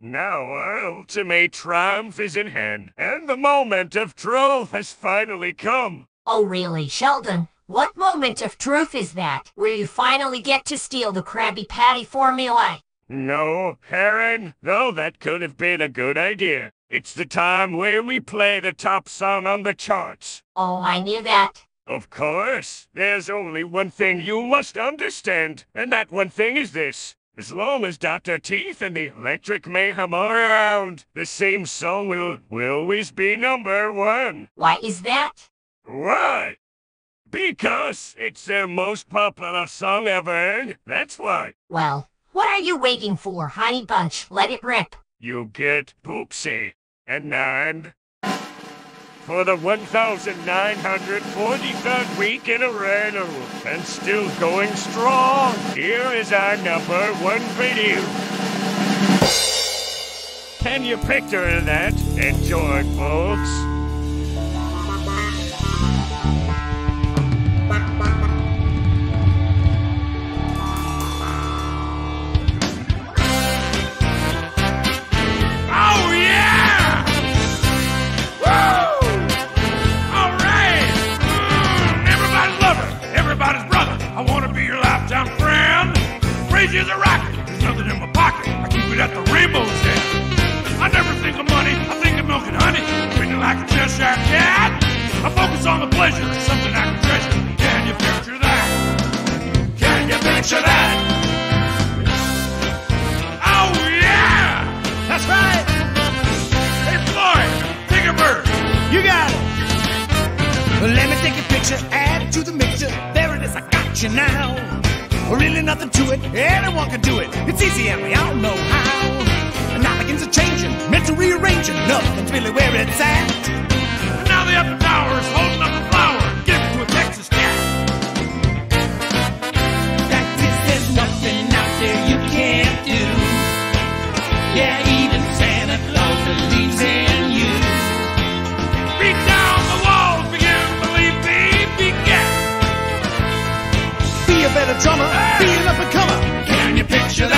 now our ultimate triumph is in hand, and the moment of truth has finally come. Oh, really, Sheldon? What moment of truth is that, where you finally get to steal the Krabby Patty formula? No, Karen, though that could have been a good idea. It's the time where we play the top song on the charts. Oh, I knew that. Of course, there's only one thing you must understand, and that one thing is this. As long as Dr. Teeth and the Electric Mayhem are around, the same song will, will always be number one. Why is that? Why? Because it's their most popular song ever. That's why. Well, what are you waiting for, Honey Bunch? Let it rip. You get poopsie. And nine. For the 1,943rd week in a row, and still going strong, here is our number one video. Can you picture that? Enjoy, folks. Crazy as a rocket, there's nothing in my pocket. I keep it at the rainbow's end. I never think of money, I think of milk and honey. Treating like a Cheshire cat. I focus on the pleasure, something I can treasure. Can you picture that? Can you picture that? Oh yeah! That's right. Hey Floyd, take a bird. You got it. Well, let me take a picture, add to the mixture. There it is, I got you now. Really nothing to it, anyone can do it. It's easy and we all know how. Now begins a changing, mental rearranging. Nothing's really where it's at. Now the upper tower is holding better drummer, be an up and comer. Can you picture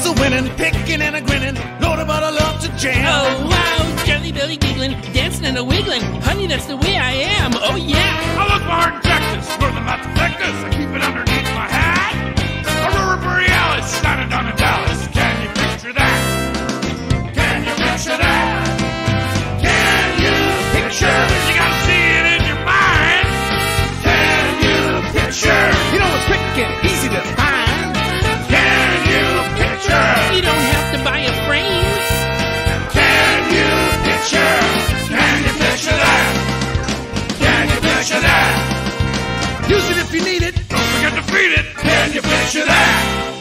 All of winning, picking and a grinning. Lord, but I love to jam. Oh wow, Jelly Belly giggling, dancing and a wiggling. Honey, that's the way I am. Oh yeah. It. You wow. Oh